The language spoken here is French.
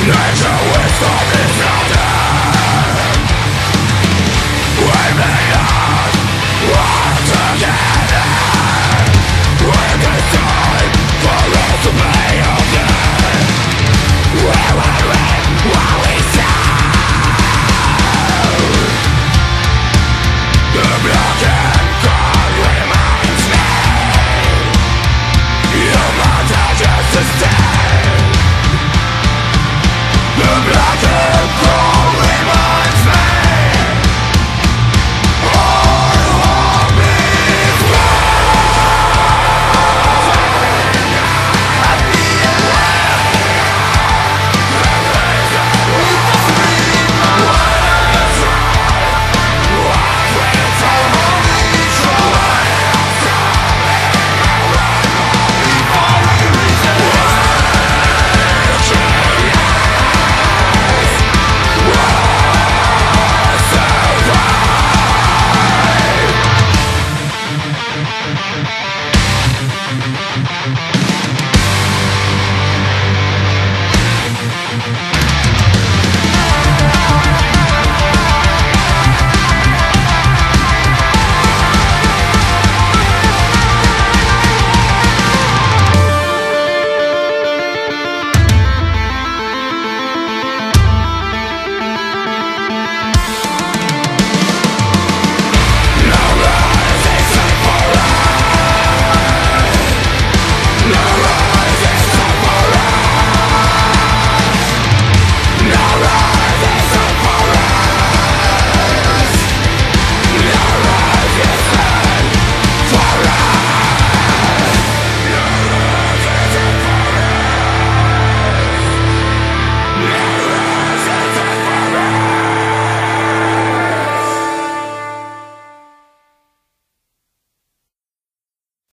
Nature wisdom is not